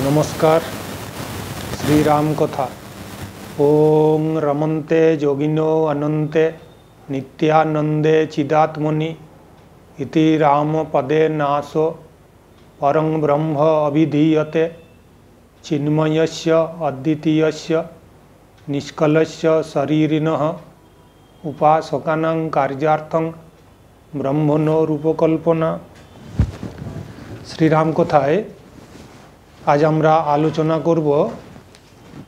नमस्कार। श्री राम कथा। ओम रमन्ते जोगिनो अनन्ते, नित्यानन्दे चिदात्मनि, इति राम पदे नाशो परं ब्रह्म अभिधीयते, चिन्मयस्य अद्वितीयस्य, निष्कलस्य शरीरिनः उपासकानां कार्यार्थं ब्रह्मनो ब्रह्मणोरूपकल्पना श्रीराम है আজ আমরা আলোচনা করব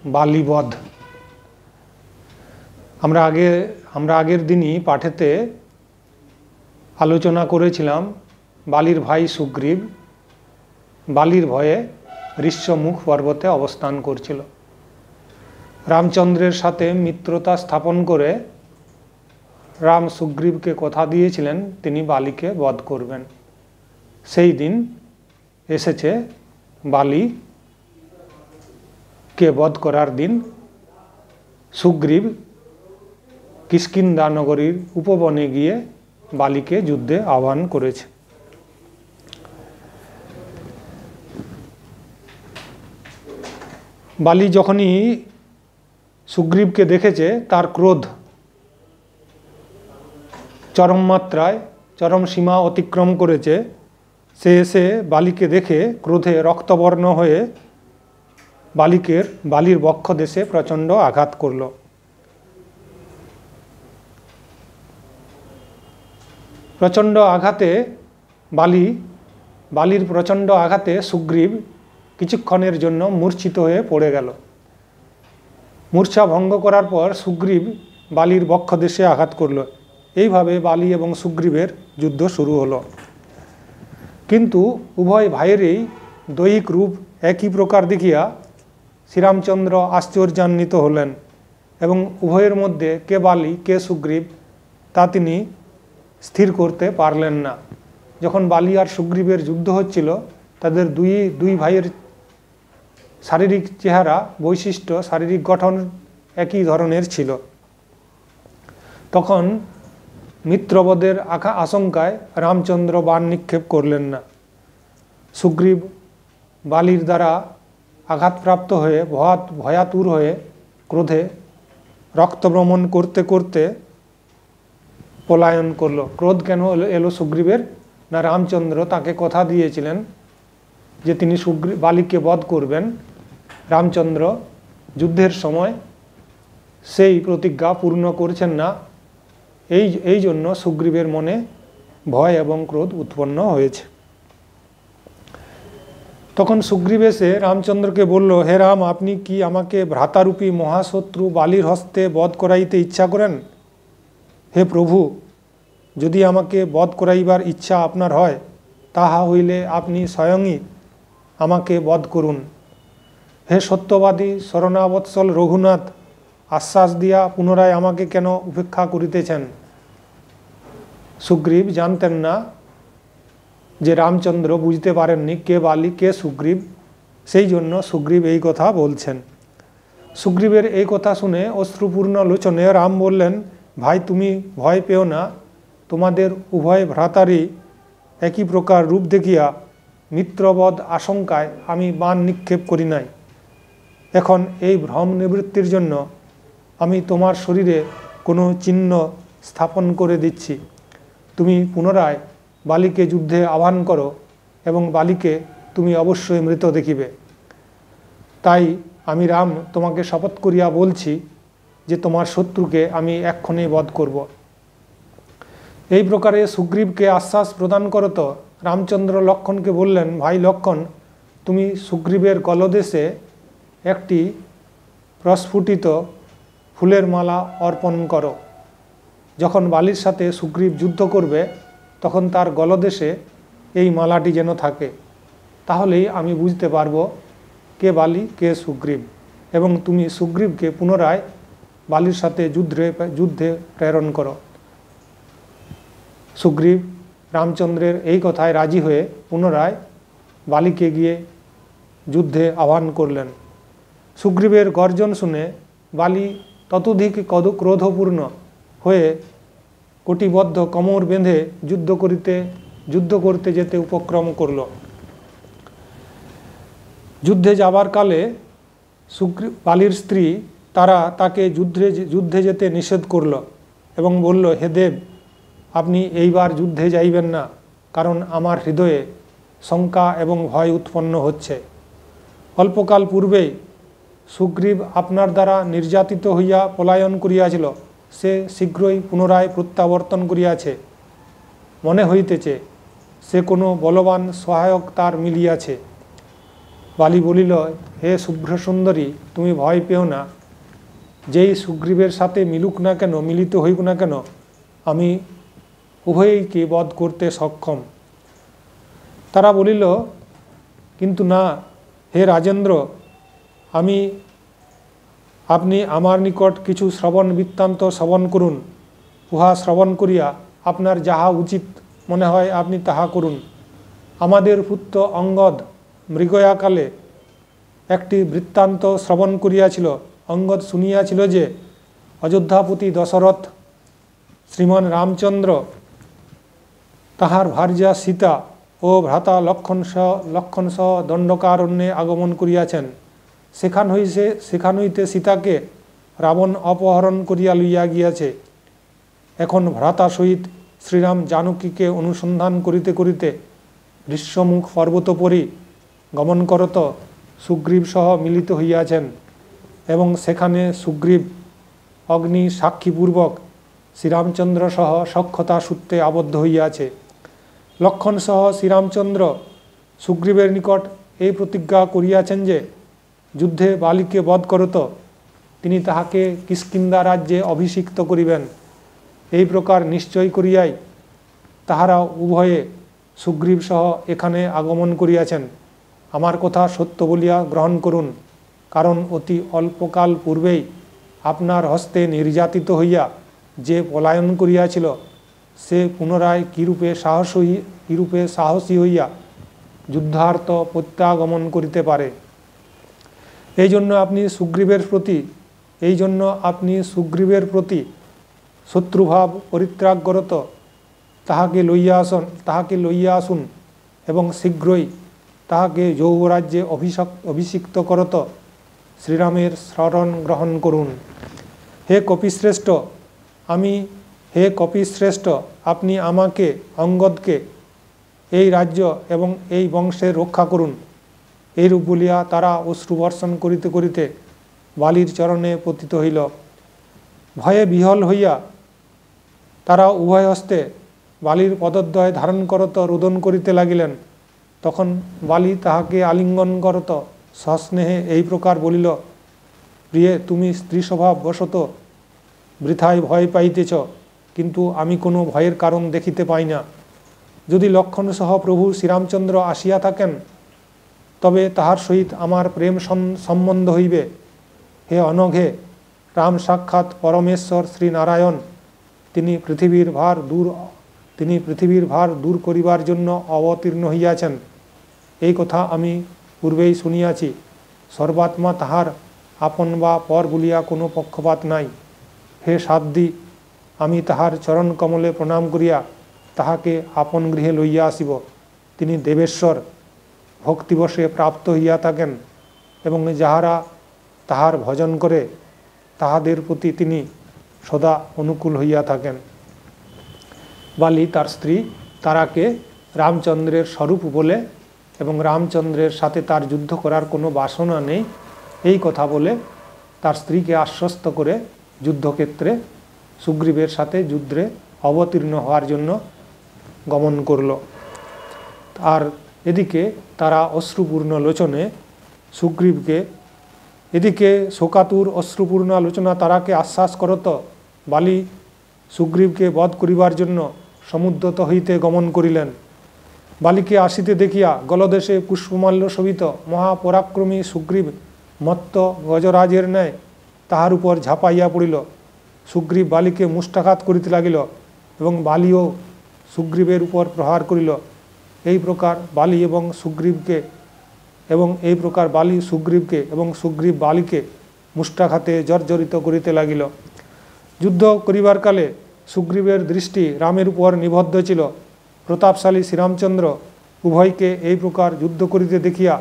বালিবধ। আমরা আগে, আমরা আগের দিনই পাঠেতে আলোচনা করেছিলাম বালির ভাই সুগ্রীব। বালির ভয়ে ঋষ্যমুখ পর্বতে অবস্থান করছিল। রামচন্দ্রের সাথে মিত্রতা স্থাপন করে রাম সুগ্রীবকে কথা দিয়েছিলেন, তিনি বালিকে বধ করবেন। সেই দিন এসেছে বালি কে বধ করার দিন সুগ্রীব কিষ্কিন্দা নগরীর উপবনে গিয়ে বালিকে যুদ্ধে আহ্বান করেছে। বালি যখনই সুগ্রীবকে দেখেছে, তার ক্রোধ চরম মাত্রায়, চরম সীমা অতিক্রম করেছে সে এসে বালিকে দেখে ক্রোধে রক্তবর্ণ হয়ে বালিকের, বালির বক্ষ দেশে প্রচণ্ড আঘাত করল। প্রচণ্ড আঘাতে বালি, বালির প্রচণ্ড আঘাতে সুগ্রীব কিছুক্ষণের জন্য মূর্ছিত হয়ে পড়ে গেল। মূর্ছা ভঙ্গ করার পর সুগ্রীব বালির বক্ষ দেশে আঘাত করল। এইভাবে বালি এবং সুগ্রীবের যুদ্ধ শুরু হলো। কিন্তু উভয় ভাইয়েরই দৈহিক রূপ একই প্রকার দেখিয়া শ্রীরামচন্দ্র আশ্চর্যান্বিত হলেন এবং উভয়ের মধ্যে কে বালি, কে সুগ্রীব তা তিনি স্থির করতে পারলেন না। যখন বালি আর সুগ্রীবের যুদ্ধ হচ্ছিল, তাদের দুই দুই ভাইয়ের শারীরিক চেহারা, বৈশিষ্ট্য, শারীরিক গঠন একই ধরনের ছিল। তখন মিত্রবদের আখা আশঙ্কায় রামচন্দ্র বাণ নিক্ষেপ করলেন না। সুগ্রীব বালির দ্বারা আঘাতপ্রাপ্ত হয়ে ভয়াত ভয়াতুর হয়ে ক্রোধে রক্তভ্রমণ করতে করতে পলায়ন করল। ক্রোধ কেন এলো সুগ্রীবের? না রামচন্দ্র তাকে কথা দিয়েছিলেন যে তিনি সুগ্রী বালিকে বধ করবেন। রামচন্দ্র যুদ্ধের সময় সেই প্রতিজ্ঞা পূর্ণ করছেন না। এই এই জন্য সুগ্রীবের মনে ভয় এবং ক্রোধ উৎপন্ন হয়েছে। তখন সুগ্রীব এসে রামচন্দ্রকে বলল, হে রাম, আপনি কি আমাকে ভ্রাতারূপী মহাশত্রু বালির হস্তে বধ করাইতে ইচ্ছা করেন? হে প্রভু, যদি আমাকে বধ করাইবার ইচ্ছা আপনার হয়, তাহা হইলে আপনি স্বয়ংই আমাকে বধ করুন। হে সত্যবাদী শরণাবৎসল রঘুনাথ, আশ্বাস দিয়া পুনরায় আমাকে কেন উপেক্ষা করিতেছেন? সুগ্রীব জানতেন না যে রামচন্দ্র বুঝতে পারেননি কে বালি, কে সুগ্রীব। সেই জন্য সুগ্রীব এই কথা বলছেন। সুগ্রীবের এই কথা শুনে অশ্রুপূর্ণ লোচনে রাম বললেন, ভাই, তুমি ভয় পেও না। তোমাদের উভয় ভ্রাতারই একই প্রকার রূপ দেখিয়া মিত্রবধ আশঙ্কায় আমি বান নিক্ষেপ করি নাই। এখন এই ভ্রম নিবৃত্তির জন্য আমি তোমার শরীরে কোনো চিহ্ন স্থাপন করে দিচ্ছি। তুমি পুনরায় বালিকে যুদ্ধে আহ্বান করো এবং বালিকে তুমি অবশ্যই মৃত দেখিবে। তাই আমি রাম তোমাকে শপথ করিয়া বলছি যে তোমার শত্রুকে আমি এক্ষণে বধ করব। এই প্রকারে সুগ্রীবকে আশ্বাস প্রদান করত রামচন্দ্র লক্ষণকে বললেন, ভাই লক্ষণ, তুমি সুগ্রীবের গলদেশে একটি প্রস্ফুটিত ফুলের মালা অর্পণ করো। যখন বালির সাথে সুগ্রীব যুদ্ধ করবে, তখন তার গলদেশে এই মালাটি যেন থাকে। তাহলেই আমি বুঝতে পারব কে বালি, কে সুগ্রীব। এবং তুমি সুগ্রীবকে পুনরায় বালির সাথে যুদ্ধে যুদ্ধে প্রেরণ করো। সুগ্রীব রামচন্দ্রের এই কথায় রাজি হয়ে পুনরায় বালিকে গিয়ে যুদ্ধে আহ্বান করলেন। সুগ্রীবের গর্জন শুনে বালি ততোধিক ক্রোধপূর্ণ হয়ে কোটিবদ্ধ কমর বেঁধে যুদ্ধ করিতে, যুদ্ধ করতে যেতে উপক্রম করল। যুদ্ধে যাবার কালে সুগ্রীব বালির স্ত্রী তারা তাকে যুদ্ধে যুদ্ধে যেতে নিষেধ করল এবং বলল, হে দেব, আপনি এইবার যুদ্ধে যাইবেন না, কারণ আমার হৃদয়ে শঙ্কা এবং ভয় উৎপন্ন হচ্ছে। অল্পকাল পূর্বেই সুগ্রীব আপনার দ্বারা নির্যাতিত হইয়া পলায়ন করিয়াছিল। সে শীঘ্রই পুনরায় প্রত্যাবর্তন করিয়াছে। মনে হইতেছে, সে কোনো বলবান সহায়ক তার মিলিয়াছে। বালি বলিল, হে শুভ্র সুন্দরী তুমি ভয় পেও না। যেই সুগ্রীবের সাথে মিলুক না কেন, মিলিত হইক না কেন, আমি উভয়কে বধ করতে সক্ষম? তারা বলিল, কিন্তু না, হে রাজেন্দ্র, আমি আপনি আমার নিকট কিছু শ্রবণ বৃত্তান্ত শ্রবণ করুন। উহা শ্রবণ করিয়া আপনার যাহা উচিত মনে হয় আপনি তাহা করুন। আমাদের পুত্র অঙ্গদ মৃগয়াকালে একটি বৃত্তান্ত শ্রবণ করিয়াছিল। অঙ্গদ শুনিয়াছিল যে, অযোধ্যাপতি দশরথ শ্রীমান রামচন্দ্র, তাহার ভার্যা সীতা ও ভ্রাতা লক্ষণ সহ লক্ষণ সহ দণ্ডকারণ্যে আগমন করিয়াছেন। সেখান হইতে সেখান হইতে সীতাকে রাবণ অপহরণ করিয়া লইয়া গিয়াছে। এখন ভ্রাতা সহিত শ্রীরাম জানকীকে অনুসন্ধান করিতে করিতে গ্রীষ্মমুখ পর্বতপরি গমন করত সুগ্রীব সহ মিলিত হইয়াছেন এবং সেখানে সুগ্রীব অগ্নি সাক্ষীপূর্বক শ্রীরামচন্দ্র সহ সক্ষতা সূত্রে আবদ্ধ হইয়াছে। লক্ষণ সহ শ্রীরামচন্দ্র সুগ্রীবের নিকট এই প্রতিজ্ঞা করিয়াছেন যে যুদ্ধে বালিকে বধ করত তিনি তাহাকে কিষ্কিন্দা রাজ্যে অভিষিক্ত করিবেন। এই প্রকার নিশ্চয় করিয়াই তাহারা উভয়ে সুগ্রীব সহ এখানে আগমন করিয়াছেন। আমার কথা সত্য বলিয়া গ্রহণ করুন, কারণ অতি অল্পকাল পূর্বেই আপনার হস্তে নির্যাতিত হইয়া যে পলায়ন করিয়াছিল, সে পুনরায় কীরূপে সাহসী কীরূপে সাহসী হইয়া যুদ্ধার্থ প্রত্যাগমন করিতে পারে। এই জন্য আপনি সুগ্রীবের প্রতি, এই জন্য আপনি সুগ্রীবের প্রতি শত্রুভাব পরিত্যাগ করত তাহাকে লইয়া আসন, তাহাকে লইয়া আসুন এবং শীঘ্রই তাহাকে যৌবরাজ্যে অভিষক অভিষিক্ত করত, শ্রীরামের শরণ গ্রহণ করুন। হে কপিশ্রেষ্ঠ, আমি, হে কপিশ্রেষ্ঠ, আপনি আমাকে, অঙ্গদকে, এই রাজ্য এবং এই বংশে রক্ষা করুন। এইরূপ বলিয়া তারা অশ্রুবর্ষণ করিতে করিতে বালির চরণে পতিত হইল। ভয়ে বিহল হইয়া তারা উভয় হস্তে বালির পদদ্বয় ধারণ করত, রোদন করিতে লাগিলেন। তখন বালি তাহাকে আলিঙ্গন করত। সস্নেহে এই প্রকার বলিল, প্রিয়ে, তুমি স্ত্রী স্বভাব বশত বৃথায় ভয় পাইতেছ, কিন্তু আমি কোনো ভয়ের কারণ দেখিতে পাই না। যদি লক্ষণ সহ প্রভু শ্রীরামচন্দ্র আসিয়া থাকেন তবে তাহার সহিত আমার প্রেম সম্বন্ধ হইবে। হে অনঘে, রাম সাক্ষাৎ পরমেশ্বর শ্রীনারায়ণ। তিনি পৃথিবীর ভার দূর, তিনি পৃথিবীর ভার দূর করিবার জন্য অবতীর্ণ হইয়াছেন। এই কথা আমি পূর্বেই শুনিয়াছি। সর্বাত্মা তাহার আপন বা পর বলিয়া কোনো পক্ষপাত নাই। হে সাধ্বী, আমি তাহার চরণ কমলে প্রণাম করিয়া তাহাকে আপন গৃহে লইয়া আসিব। তিনি দেবেশ্বর। ভক্তিবশে প্রাপ্ত হইয়া থাকেন এবং যাহারা তাহার ভজন করে, তাহাদের প্রতি তিনি সদা অনুকূল হইয়া থাকেন। বালি তার স্ত্রী তারাকে রামচন্দ্রের স্বরূপ বলে এবং রামচন্দ্রের সাথে তার যুদ্ধ করার কোনো বাসনা নেই, এই কথা বলে তার স্ত্রীকে আশ্বস্ত করে যুদ্ধক্ষেত্রে সুগ্রীবের সাথে যুদ্ধে অবতীর্ণ হওয়ার জন্য গমন করল। আর এদিকে তারা অশ্রুপূর্ণ লোচনে সুগ্রীবকে, এদিকে শোকাতুর অশ্রুপূর্ণ আলোচনা তারাকে আশ্বাস করত, বালি সুগ্রীবকে বধ করিবার জন্য সমুদ্রত হইতে গমন করিলেন। বালিকে আসিতে দেখিয়া গলদেশে পুষ্পমাল্য শোভিত মহাপরাক্রমী সুগ্রীব মত্ত গজরাজের ন্যায় তাহার উপর ঝাঁপাইয়া পড়িল। সুগ্রীব বালিকে মুষ্টাঘাত করিতে লাগিল এবং বালিও সুগ্রীবের উপর প্রহার করিল। এই প্রকার বালি এবং সুগ্রীবকে এবং এই প্রকার বালি সুগ্রীবকে এবং সুগ্রীব বালিকে মুষ্টাঘাতে জর্জরিত করিতে লাগিল। যুদ্ধ করিবার কালে সুগ্রীবের দৃষ্টি রামের উপর নিবদ্ধ ছিল। প্রতাপশালী শ্রীরামচন্দ্র উভয়কে এই প্রকার যুদ্ধ করিতে দেখিয়া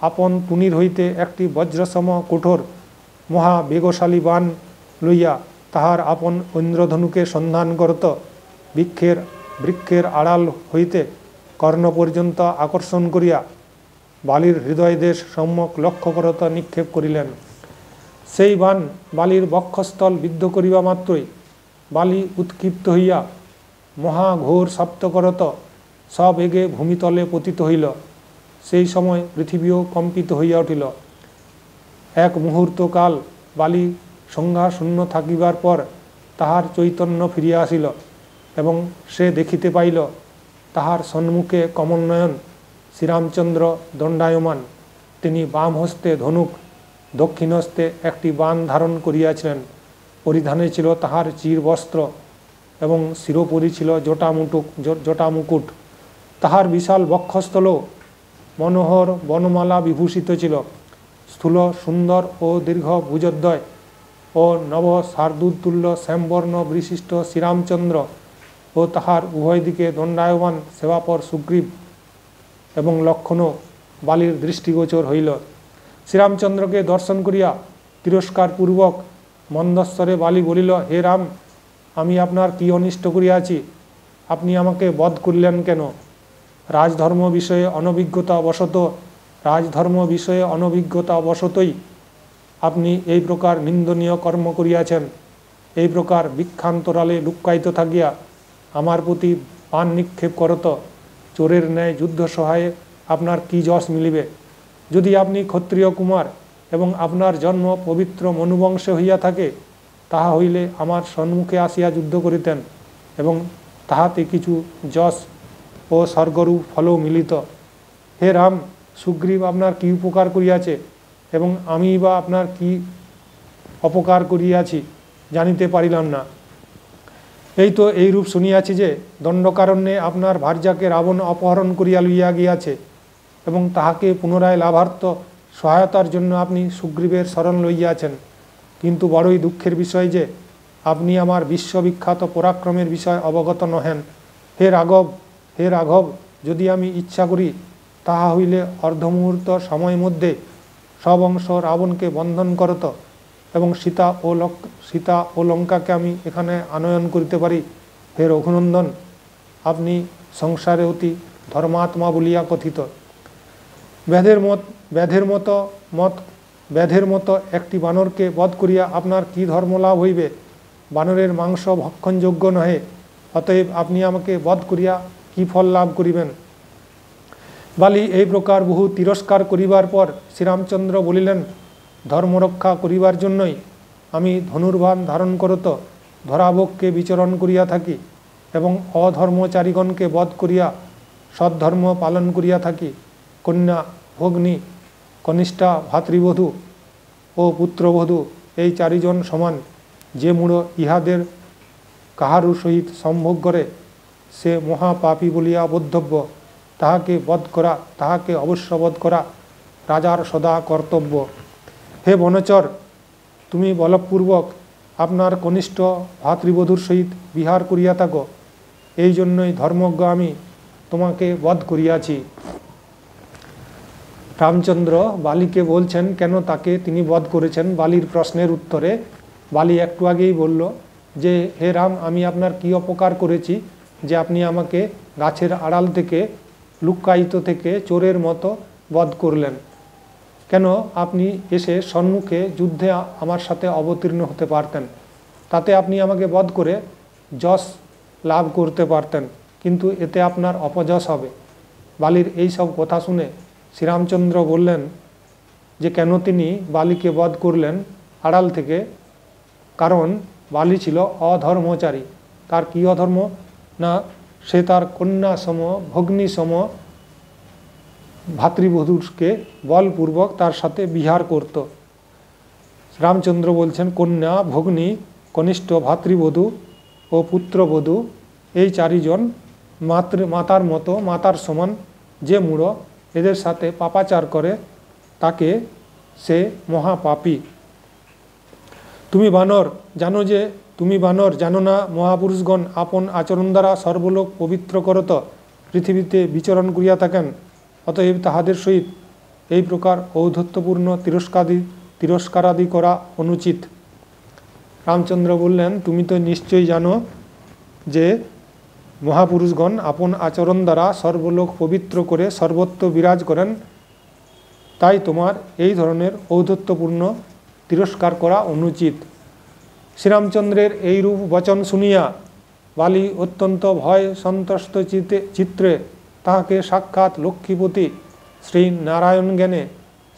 আপন পুনির হইতে একটি বজ্রসম কঠোর মহা বেগশালী বান লইয়া তাহার আপন ঐন্দ্রধনুকে সন্ধান করত। বৃক্ষের বৃক্ষের আড়াল হইতে কর্ণ পর্যন্ত আকর্ষণ করিয়া বালির হৃদয় দেশ সম্যক লক্ষ্য করত নিক্ষেপ করিলেন। সেই বান বালির বক্ষস্থল বিদ্ধ করিবা মাত্রই বালি উৎক্ষিপ্ত হইয়া মহাঘোর সপ্তকরত সব এগে ভূমিতলে পতিত হইল। সেই সময় পৃথিবীও কম্পিত হইয়া উঠিল। এক মুহূর্তকাল বালি সংজ্ঞা শূন্য থাকিবার পর তাহার চৈতন্য ফিরিয়া আসিল এবং সে দেখিতে পাইল তাহার সম্মুখে কমলনয়ন, শ্রীরামচন্দ্র দণ্ডায়মান। তিনি বাম হস্তে ধনুক দক্ষিণ হস্তে একটি বান ধারণ করিয়াছিলেন। পরিধানে ছিল তাহার চির বস্ত্র এবং শিরোপরি ছিল জটামুটুক জটামুকুট। তাহার বিশাল বক্ষস্থল মনোহর বনমালা বিভূষিত ছিল। স্থূল, সুন্দর ও দীর্ঘ ভুজদ্বয় ও নব শার্দুতুল্য শ্যামবর্ণ বিশিষ্ট শ্রীরামচন্দ্র ও তাহার উভয় দিকে দণ্ডায়মান, সেবাপর, সুগ্রীব এবং লক্ষণও বালির দৃষ্টিগোচর হইল। শ্রীরামচন্দ্রকে দর্শন করিয়া তিরস্কারপূর্বক মন্দস্বরে বালি বলিল, হে রাম, আমি আপনার কি অনিষ্ট করিয়াছি? আপনি আমাকে বধ করিলেন কেন? রাজধর্ম বিষয়ে অনভিজ্ঞতা বশত, রাজধর্ম বিষয়ে অনভিজ্ঞতা বশতই আপনি এই প্রকার নিন্দনীয় কর্ম করিয়াছেন। এই প্রকার বিক্ষান্তরালে লুক্কায়িত থাকিয়া আমার প্রতি পান নিক্ষেপ করত চোরের ন্যায় যুদ্ধ সহায়ে আপনার কি যশ মিলিবে? যদি আপনি ক্ষত্রিয় কুমার এবং আপনার জন্ম পবিত্র মনুবংশে হইয়া থাকে, তাহা হইলে আমার সম্মুখে আসিয়া যুদ্ধ করিতেন এবং তাহাতে কিছু যশ ও স্বর্গরূপ ফলও মিলিত। হে রাম, সুগ্রীব আপনার কি উপকার করিয়াছে এবং আমি বা আপনার কি অপকার করিয়াছি জানিতে পারিলাম না। এই তো এই রূপ শুনিয়াছি যে দণ্ডকারণ্যে আপনার ভার্যাকে রাবণ অপহরণ করিয়া লইয়া গিয়াছে এবং তাহাকে পুনরায় লাভার্থ সহায়তার জন্য আপনি সুগ্রীবের শরণ লইয়াছেন। কিন্তু বড়ই দুঃখের বিষয় যে আপনি আমার বিশ্ববিখ্যাত পরাক্রমের বিষয় অবগত নহেন। হে রাঘব হে রাঘব, যদি আমি ইচ্ছা করি, তাহা হইলে অর্ধমুহূর্ত সময় মধ্যে সব অংশ রাবণকে বন্ধন করত। এবং সীতা ও লক সীতা ও লঙ্কাকে আমি এখানে আনয়ন করিতে পারি। হে রঘুনন্দন, আপনি সংসারে অতি ধর্মাত্মা বলিয়া কথিত। ব্যাধের মত ব্যাধের মতো মত ব্যাধের মতো একটি বানরকে বধ করিয়া আপনার কি ধর্ম লাভ হইবে? বানরের মাংস ভক্ষণযোগ্য নহে, অতএব আপনি আমাকে বধ করিয়া কি ফল লাভ করিবেন? বালি এই প্রকার বহু তিরস্কার করিবার পর শ্রীরামচন্দ্র বলিলেন ধর্মরক্ষা করিবার জন্যই আমি ধনুর্বান ধারণ করত ধরাভোগকে বিচরণ করিয়া থাকি এবং অধর্মচারীগণকে বধ করিয়া সদ্ধর্ম পালন করিয়া থাকি, কন্যা, ভগ্নী, কনিষ্ঠা, ভাতৃবধূ ও পুত্রবধূ, এই চারিজন সমান যে মূঢ় ইহাদের কাহারু সহিত সম্ভোগ করে, সে মহাপাপী বলিয়া বোদ্ধব্য তাহাকে বধ করা, তাহাকে অবশ্য বধ করা রাজার সদা কর্তব্য। হে বনচর, তুমি বলপূর্বক আপনার কনিষ্ঠ ভাতৃবধূর সহিত বিহার করিয়া থাকো। এই জন্যই ধর্মজ্ঞ আমি তোমাকে বধ করিয়াছি। রামচন্দ্র বালিকে বলছেন, কেন তাকে তিনি বধ করেছেন? বালির প্রশ্নের উত্তরে বালি একটু আগেই বলল, যে হে রাম, আমি আপনার কি অপকার করেছি যে আপনি আমাকে গাছের আড়াল থেকে লুক্কায়িত থেকে চোরের মতো বধ করলেন? কেন আপনি এসে সম্মুখে যুদ্ধে আমার সাথে অবতীর্ণ হতে পারতেন? তাতে আপনি আমাকে বধ করে যশ লাভ করতে পারতেন, কিন্তু এতে আপনার অপযশ হবে। বালির এই সব কথা শুনে শ্রীরামচন্দ্র বললেন, যে কেন তিনি বালিকে বধ করলেন আড়াল থেকে? কারণ বালি ছিল অধর্মচারী। তার কী অধর্ম? না, সে তার কন্যা সম ভগ্নী সম ভাতৃবধূকে বলপূর্বক তার সাথে বিহার করত। রামচন্দ্র বলছেন, কন্যা, ভগ্নী, কনিষ্ঠ ভাতৃবধূ ও পুত্রবধূ, এই চারিজন মাতৃ মাতার মতো, মাতার সমান, যে মূঢ়, এদের সাথে পাপাচার করে, তাকে সে মহাপাপী। তুমি বানর, জানো যে তুমি বানর, জানো না মহাপুরুষগণ আপন আচরণ দ্বারা সর্বলোক পবিত্র করত। পৃথিবীতে বিচরণ করিয়া থাকেন। অতএব তাহাদের সহিত এই প্রকার ঔদ্ধত্যপূর্ণ তিরস্কাদি তিরস্কারাদি করা অনুচিত। রামচন্দ্র বললেন, তুমি তো নিশ্চয়ই জানো যে মহাপুরুষগণ আপন আচরণ দ্বারা সর্বলোক পবিত্র করে সর্বত্র বিরাজ করেন। তাই তোমার এই ধরনের ঔদ্ধত্যপূর্ণ তিরস্কার করা অনুচিত। শ্রীরামচন্দ্রের এই রূপ বচন শুনিয়া বালি অত্যন্ত ভয় সন্ত্রস্ত চিতে চিত্রে তাহাকে সাক্ষাৎ লক্ষ্মীপতি শ্রী নারায়ণ জ্ঞানে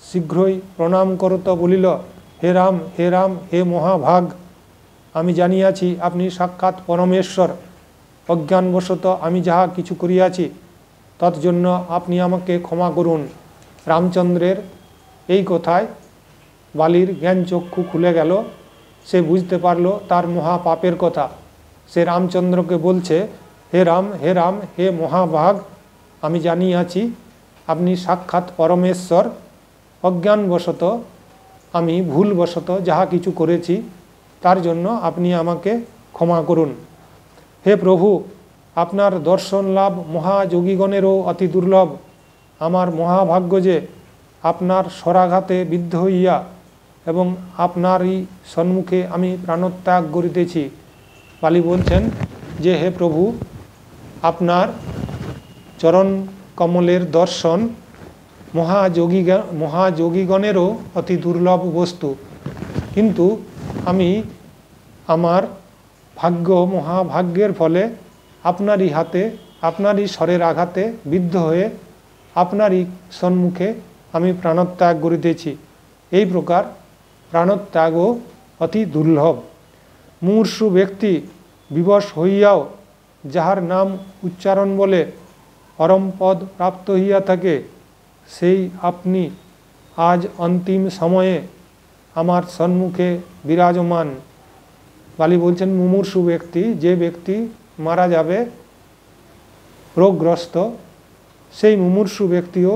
শীঘ্রই প্রণাম করত, বলিল, হে রাম হে রাম, হে মহাভাগ, আমি জানিয়াছি আপনি সাক্ষাৎ পরমেশ্বর। অজ্ঞানবশত আমি যাহা কিছু করিয়াছি, তৎজন্য আপনি আমাকে ক্ষমা করুন। রামচন্দ্রের এই কথায় বালির জ্ঞান চক্ষু খুলে গেল। সে বুঝতে পারল তার মহা পাপের কথা। সে রামচন্দ্রকে বলছে, হে রাম হে রাম, হে মহাভাগ আমি জানিয়াছি, আপনি সাক্ষাৎ পরমেশ্বর, অজ্ঞানবশত, আমি ভুলবশত যাহা কিছু করেছি, তার জন্য আপনি আমাকে ক্ষমা করুন। হে প্রভু, আপনার দর্শন লাভ মহাযোগীগণেরও অতি দুর্লভ। আমার মহাভাগ্য যে আপনার স্বরাঘাতে বিদ্ধ হইয়া এবং আপনারই সম্মুখে আমি প্রাণত্যাগ করিতেছি। পালি বলছেন যে, হে প্রভু, আপনার চরণ কমলের দর্শন মহাযোগী মহাযোগীগণেরও অতি দুর্লভ বস্তু। কিন্তু আমি আমার ভাগ্য মহাভাগ্যের ফলে আপনারই হাতে, আপনারই স্বরের আঘাতে বিদ্ধ হয়ে আপনারই সম্মুখে আমি প্রাণত্যাগ করিতেছি। এই প্রকার প্রাণত্যাগও অতি দুর্লভ। মূর্ষু ব্যক্তি বিবশ হইয়াও যাহার নাম উচ্চারণ বলে পরমপদ প্রাপ্ত হইয়া থাকে, সেই আপনি আজ অন্তিম সময়ে আমার সম্মুখে বিরাজমান। বালি বলছেন, মুমূর্ষু ব্যক্তি, যে ব্যক্তি মারা যাবে, রোগগ্রস্ত, সেই মুমূর্ষু ব্যক্তিও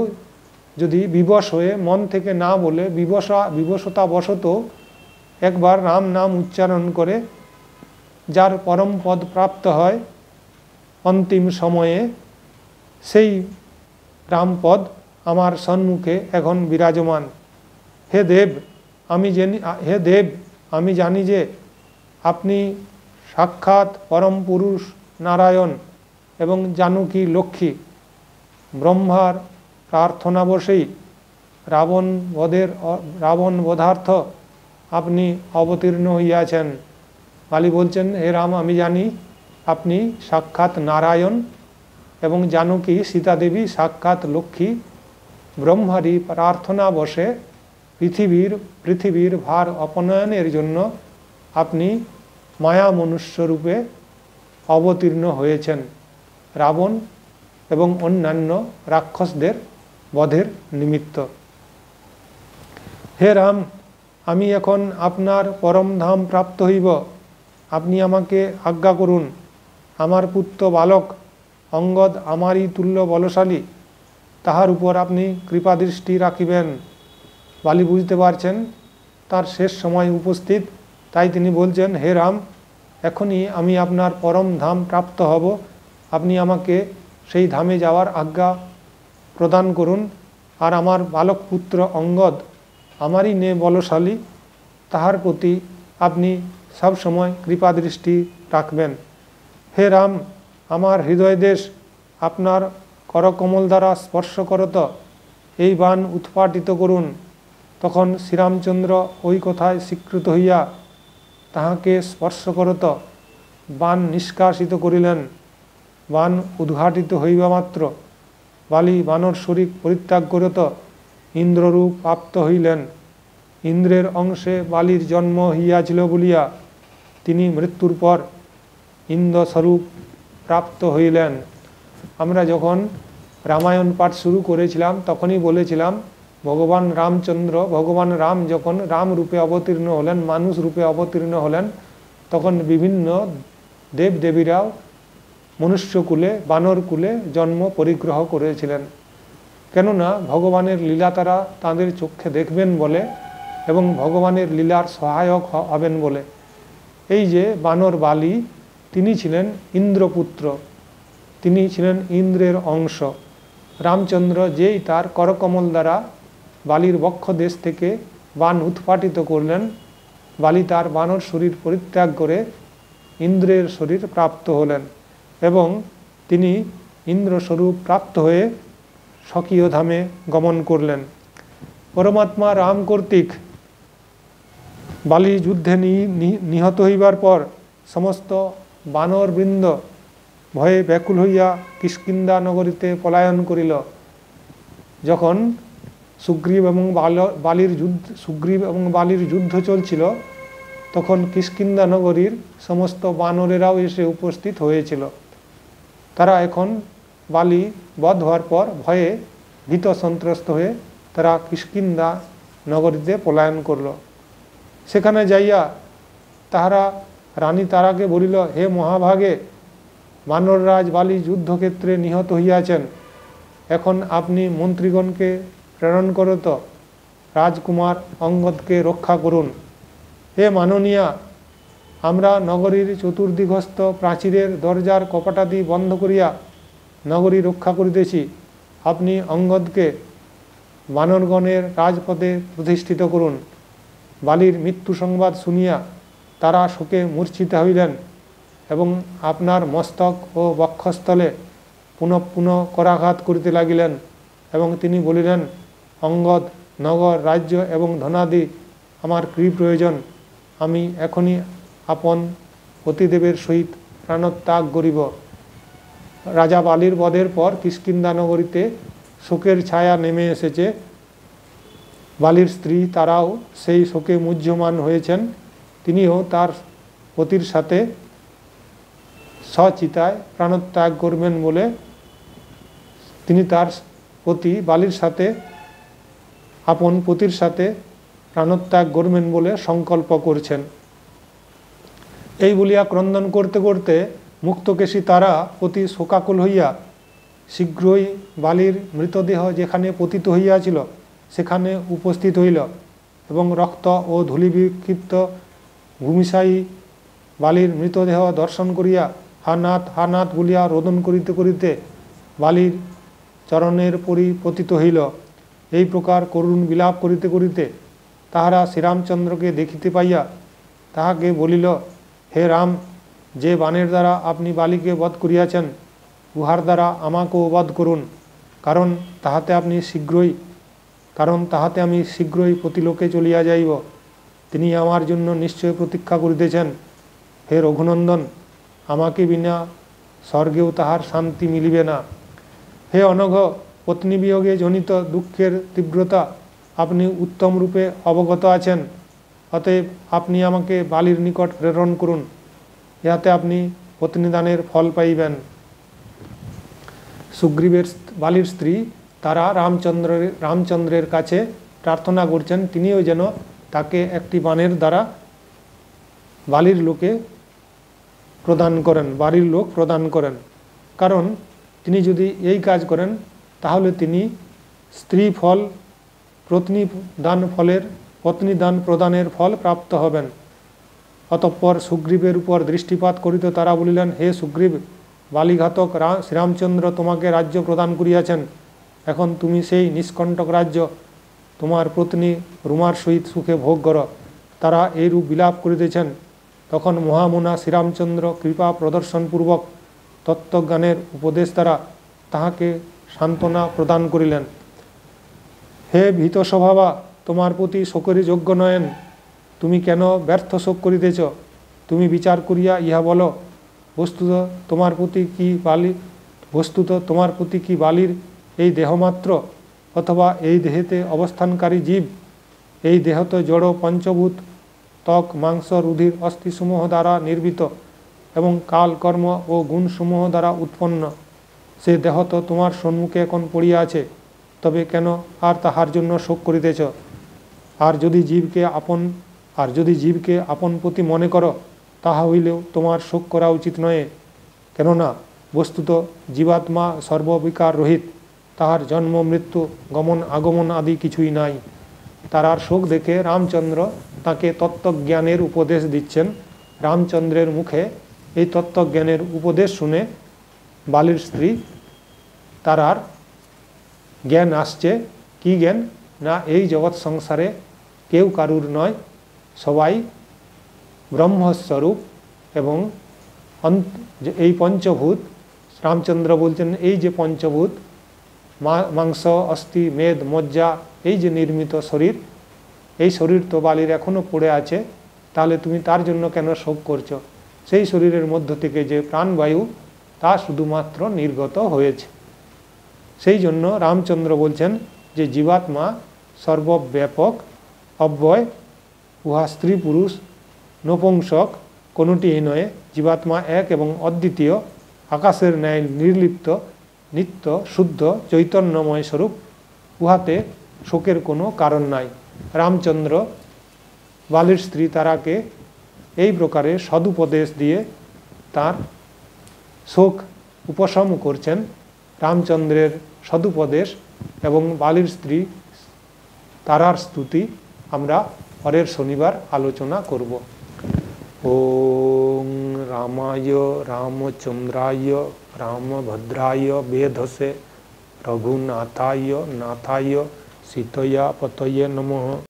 যদি বিবশ হয়ে মন থেকে না বলে বিবসা বিবশতাবশত একবার রাম নাম উচ্চারণ করে, যার পরম পদ প্রাপ্ত হয় অন্তিম সময়ে সেই রামপদ আমার সম্মুখে এখন বিরাজমান। হে দেব, আমি জানি, হে দেব, আমি জানি যে আপনি সাক্ষাৎ পরম পুরুষ নারায়ণ এবং জানকী লক্ষ্মী। ব্রহ্মার প্রার্থনাবশেই রাবণ বধের, রাবণ বধার্থ আপনি অবতীর্ণ হইয়াছেন। বালি বলছেন, হে রাম, আমি জানি আপনি সাক্ষাৎ নারায়ণ এবং জানকী সীতাদেবী সাক্ষাৎ লক্ষ্মী ব্রহ্মারই প্রার্থনা বসে পৃথিবীর পৃথিবীর ভার অপনয়নের জন্য আপনি মায়া মনুষ্যরূপে অবতীর্ণ হয়েছেন। রাবণ এবং অন্যান্য রাক্ষসদের বধের নিমিত্ত। হে রাম, আমি এখন আপনার পরম ধাম প্রাপ্ত হইব। আপনি আমাকে আজ্ঞা করুন, আমার পুত্র বালক অঙ্গদ আমারই তুল্য বলশালী, তাহার উপর আপনি কৃপাদৃষ্টি রাখিবেন। বালি বুঝতে পারছেন? তার শেষ সময় উপস্থিত, তাই তিনি বলছেন, হে রাম, এখনই আমি আপনার পরম ধাম প্রাপ্ত হব। আপনি আমাকে সেই ধামে যাওয়ার আজ্ঞা প্রদান করুন। আর আমার বালক পুত্র অঙ্গদ আমারই নে বলশালী, তাহার প্রতি আপনি সব সময় কৃপা দৃষ্টি রাখবেন। হে রাম আমার হৃদয় দেশ আপনার করকমল দ্বারা স্পর্শ করত। এই বান উৎপাটিত করুন। তখন শ্রীরামচন্দ্র ওই কথায় স্বীকৃত হইয়া তাহাকে স্পর্শ করত। বান নিষ্কাশিত করিলেন। বান উদ্ঘাটিত হইবা মাত্র। বালি বানর শরীর পরিত্যাগ করত। ইন্দ্ররূপ প্রাপ্ত হইলেন। ইন্দ্রের অংশে বালির জন্ম হইয়াছিল বলিয়া তিনি মৃত্যুর পর ইন্দ্রস্বরূপ প্রাপ্ত হইলেন। আমরা যখন রামায়ণ পাঠ শুরু করেছিলাম, তখনই বলেছিলাম, ভগবান রামচন্দ্র, ভগবান রাম যখন রাম রূপে অবতীর্ণ হলেন, মানুষ রূপে অবতীর্ণ হলেন, তখন বিভিন্ন দেবদেবীরাও মনুষ্যকুলে, বানরকুলে জন্ম পরিগ্রহ করেছিলেন। কেননা ভগবানের লীলা তারা তাঁদের চোখে দেখবেন বলে এবং ভগবানের লীলার সহায়ক হবেন বলে। এই যে বানর বালি তিনি ছিলেন ইন্দ্রপুত্র। তিনি ছিলেন ইন্দ্রের অংশ। রামচন্দ্র যেই তার করকমল দ্বারা বালির বক্ষ দেশ থেকে বান উৎপাটিত করলেন, বালি তার বানর শরীর পরিত্যাগ করে ইন্দ্রের শরীর প্রাপ্ত হলেন এবং তিনি ইন্দ্রস্বরূপ প্রাপ্ত হয়ে স্বকীয় ধামে গমন করলেন। পরমাত্মা রাম কর্তৃক বালি যুদ্ধে নিহত হইবার পর সমস্ত বানরবৃন্দ ভয়ে ব্যাকুল হইয়া কিষ্কিন্দা নগরীতে পলায়ন করিল। যখন সুগ্রীব এবং বালির যুদ্ধ, সুগ্রীব এবং বালির যুদ্ধ চলছিল, তখন কিষ্কিন্দা নগরীর সমস্ত বানরেরাও এসে উপস্থিত হয়েছিল। তারা এখন বালি বধ হওয়ার পর ভয়ে ভীত সন্ত্রস্ত হয়ে তারা কিষ্কিন্দা নগরীতে পলায়ন করল। সেখানে যাইয়া তাহারা রানী তারাকে বলিল, হে মহাভাগে, বানররাজ বালি যুদ্ধক্ষেত্রে নিহত হইয়াছেন। এখন আপনি মন্ত্রীগণকে প্রেরণ করত রাজকুমার অঙ্গদকে রক্ষা করুন। হে মাননীয়া, আমরা নগরীর চতুর্দিগস্থ প্রাচীরের দরজার কপাটাদি বন্ধ করিয়া নগরী রক্ষা করিতেছি। আপনি অঙ্গদকে বানরগণের রাজপদে প্রতিষ্ঠিত করুন। বালির মৃত্যু সংবাদ শুনিয়া তারা শোকে মূর্ছিত হইলেন এবং আপনার মস্তক ও বক্ষস্থলে পুনঃ পুনঃ করাঘাত করিতে লাগিলেন এবং তিনি বলিলেন, অঙ্গদ, নগর, রাজ্য এবং ধনাদি আমার কী প্রয়োজন। আমি এখনই আপন অতিদেবের সহিত প্রাণত্যাগ করিব রাজা বালির বধের পর কিষ্কিন্দা নগরীতে শোকের ছায়া নেমে এসেছে। বালির স্ত্রী তারাও সেই শোকে মুহ্যমান হয়েছেন। তিনিও তার পতির সাথে সচিতায় প্রাণত্যাগ করবেন বলে তিনি তার পতি বালির সাথে, আপন পতির সাথে প্রাণত্যাগ করবেন বলে সংকল্প করছেন। এই বলিয়া ক্রন্দন করতে করতে মুক্তকেশী তারা অতি শোকাকুল হইয়া শীঘ্রই বালির মৃতদেহ যেখানে পতিত হইয়াছিল, সেখানে উপস্থিত হইল এবং রক্ত ও ধূলি বিক্ষিপ্ত ভূমিশায়ী বালির মৃতদেহ দর্শন করিয়া হানাত হানাত বলিয়া রোদন করিতে করিতে বালির চরণের পরি পতিত হইল। এই প্রকার করুণ বিলাপ করিতে করিতে তাহারা শ্রীরামচন্দ্রকে দেখিতে পাইয়া তাহাকে বলিল, হে রাম, যে বাণের দ্বারা আপনি বালিকে বধ করিয়াছেন, উহার দ্বারা আমাকেও বধ করুন। কারণ তাহাতে আপনি শীঘ্রই, কারণ তাহাতে আমি শীঘ্রই প্রতিলোকে চলিয়া যাইব। তিনি আমার জন্য নিশ্চয় প্রতীক্ষা করিতেছেন। হে রঘুনন্দন, আমাকে বিনা স্বর্গেও তাহার শান্তি মিলিবে না। হে অনঘ পত্নী বিয়োগে জনিত দুঃখের তীব্রতা আপনি উত্তম রূপে অবগত আছেন। অতএব আপনি আমাকে বালির নিকট প্রেরণ করুন। ইহাতে আপনি পত্নীদানের ফল পাইবেন। সুগ্রীবের বালির স্ত্রী তারা রামচন্দ্রের রামচন্দ্রের কাছে প্রার্থনা করছেন, তিনিও যেন তাকে একটি বানের দ্বারা বালির লোকে প্রদান করেন, বাড়ির লোক প্রদান করেন। কারণ তিনি যদি এই কাজ করেন, তাহলে তিনি স্ত্রী ফল, পত্নী দান ফলের, পত্নী দান প্রদানের ফল প্রাপ্ত হবেন। অতঃপর সুগ্রীবের উপর দৃষ্টিপাত করিতে তারা বলিলেন, হে সুগ্রীব, বালিঘাতক শ্রীরামচন্দ্র তোমাকে রাজ্য প্রদান করিয়াছেন। এখন তুমি সেই নিষ্কণ্টক রাজ্য তোমার পত্নী রুমার সহিত সুখে ভোগ কর। তারা এইরূপ বিলাপ করিতেছেন। তখন মহামুনা শ্রীরামচন্দ্র কৃপা প্রদর্শনপূর্বক তত্ত্বজ্ঞানের উপদেশ দ্বারা তাহাকে সান্ত্বনা প্রদান করিলেন। হে ভীত স্বভাবা তোমার প্রতি শোকরই যোগ্য নয়েন। তুমি কেন ব্যর্থ শোক করিতেছ? তুমি বিচার করিয়া ইহা বলো। বস্তুত তোমার প্রতি কি বালি বস্তুত তোমার প্রতি কি বালির এই দেহমাত্র? অথবা এই দেহেতে অবস্থানকারী জীব, এই দেহ তো জড় পঞ্চভূত ত্বক, মাংস, রুধির অস্থিসমূহ দ্বারা নির্মিত এবং কাল কর্ম ও গুণসমূহ দ্বারা উৎপন্ন। সে দেহ তো তোমার সম্মুখে এখন পড়িয়া আছে, তবে কেন আর তাহার জন্য শোক করিতেছ? আর যদি জীবকে আপন, আর যদি জীবকে আপন প্রতি মনে করো, তাহা হইলেও তোমার শোক করা উচিত নয়। কেননা, বস্তুত জীবাত্মা সর্ববিকার রহিত। তাহার জন্ম, মৃত্যু, গমন, আগমন আদি কিছুই নাই। তারার শোক দেখে রামচন্দ্র তাকে তত্ত্বজ্ঞানের উপদেশ দিচ্ছেন। রামচন্দ্রের মুখে এই তত্ত্বজ্ঞানের উপদেশ শুনে বালির স্ত্রী তারার জ্ঞান আসছে। কি জ্ঞান? না, এই জগৎ সংসারে কেউ কারুর নয়। সবাই ব্রহ্মস্বরূপ এবং এই পঞ্চভূত, রামচন্দ্র বলছেন, এই যে পঞ্চভূত মাংস, অস্থি, মেদ, মজ্জা, এই যে নির্মিত শরীর, এই শরীর তো বালির এখনও পড়ে আছে, তাহলে তুমি তার জন্য কেন শোক করছ? সেই শরীরের মধ্য থেকে যে প্রাণবায়ু, তা শুধুমাত্র নির্গত হয়েছে। সেই জন্য রামচন্দ্র বলছেন যে জীবাত্মা সর্বব্যাপক, অব্যয়, উহা স্ত্রী পুরুষ, নপুংসক, কোনোটিই নয়। জীবাত্মা এক এবং অদ্বিতীয়, আকাশের ন্যায় নির্লিপ্ত নিত্য শুদ্ধ চৈতন্যময় স্বরূপ, উহাতে শোকের কোনো কারণ নাই। রামচন্দ্র বালির স্ত্রী তারাকে এই প্রকারে সদুপদেশ দিয়ে তার শোক উপশম করছেন। রামচন্দ্রের সদুপদেশ এবং বালির স্ত্রী তারার স্তুতি আমরা পরের শনিবার আলোচনা করব। ওং রামায় রামচন্দ্রায় रामभद्राय वेधसे रघुनाथाय नाथाय सीतया पतये नमः।